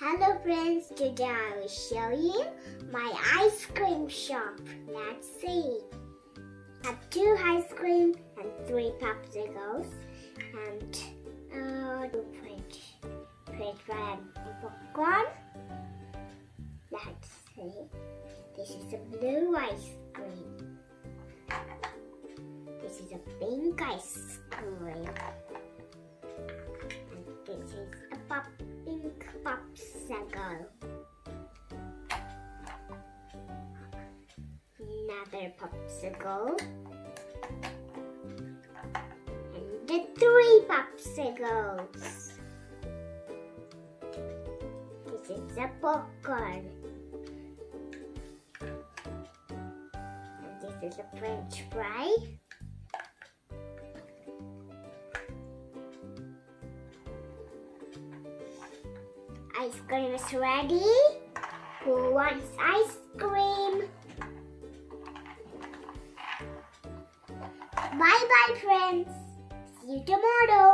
Hello friends, today I will show you my ice cream shop. Let's see. I have two ice cream and three popsicles and uh, French fry and popcorn. Let's see. This is a blue ice cream. This is a pink ice cream. And this is a pop pink popsicle. Another popsicle. And the three popsicles. This is a popcorn. And this is a french fry. Ice cream is ready. Who wants ice cream? Bye bye friends. See you tomorrow.